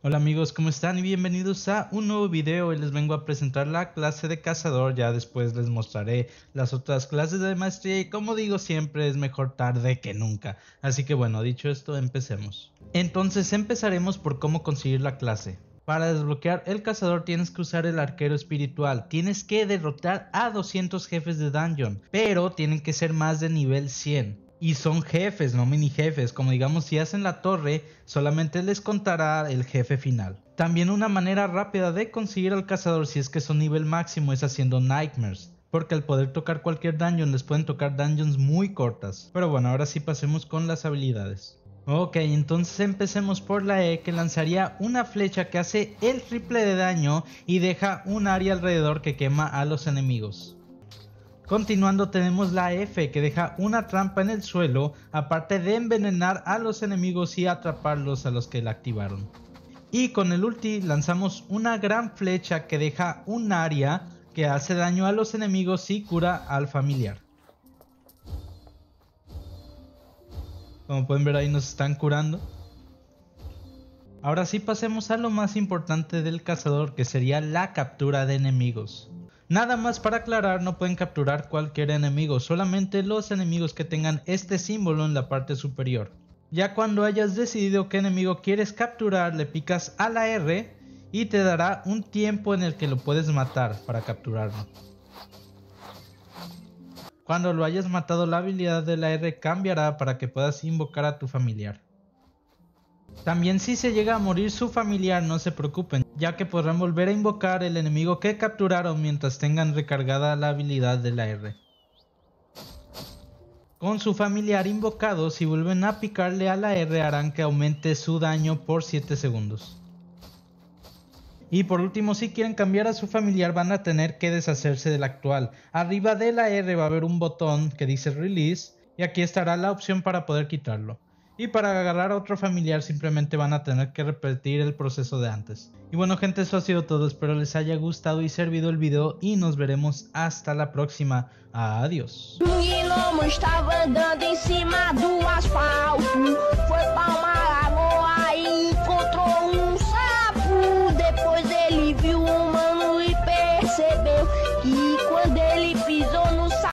Hola amigos, ¿cómo están? Y bienvenidos a un nuevo video. Hoy les vengo a presentar la clase de cazador, ya después les mostraré las otras clases de maestría y como digo siempre es mejor tarde que nunca. Así que bueno, dicho esto, empecemos. Entonces empezaremos por cómo conseguir la clase. Para desbloquear el cazador tienes que usar el arquero espiritual, tienes que derrotar a 200 jefes de dungeon, pero tienen que ser más de nivel 100. Y son jefes, no mini jefes. Como digamos, si hacen la torre, solamente les contará el jefe final. También una manera rápida de conseguir al cazador si es que son nivel máximo es haciendo nightmares. Porque al poder tocar cualquier dungeon les pueden tocar dungeons muy cortas. Pero bueno, ahora sí pasemos con las habilidades. Ok, entonces empecemos por la E que lanzaría una flecha que hace el triple de daño y deja un área alrededor que quema a los enemigos. Continuando tenemos la F que deja una trampa en el suelo aparte de envenenar a los enemigos y atraparlos a los que la activaron. Y con el ulti lanzamos una gran flecha que deja un área que hace daño a los enemigos y cura al familiar. Como pueden ver ahí nos están curando. Ahora sí pasemos a lo más importante del cazador que sería la captura de enemigos. Nada más para aclarar, no pueden capturar cualquier enemigo, solamente los enemigos que tengan este símbolo en la parte superior. Ya cuando hayas decidido qué enemigo quieres capturar, le picas a la R y te dará un tiempo en el que lo puedes matar para capturarlo. Cuando lo hayas matado la habilidad de la R cambiará para que puedas invocar a tu familiar. También si se llega a morir su familiar no se preocupen, ya que podrán volver a invocar el enemigo que capturaron mientras tengan recargada la habilidad de la R. Con su familiar invocado, si vuelven a picarle a la R harán que aumente su daño por 7 segundos. Y por último, si quieren cambiar a su familiar van a tener que deshacerse del actual. Arriba de la R va a haber un botón que dice Release y aquí estará la opción para poder quitarlo. Y para agarrar a otro familiar simplemente van a tener que repetir el proceso de antes. Y bueno gente, eso ha sido todo. Espero les haya gustado y servido el video y nos veremos hasta la próxima. Adiós.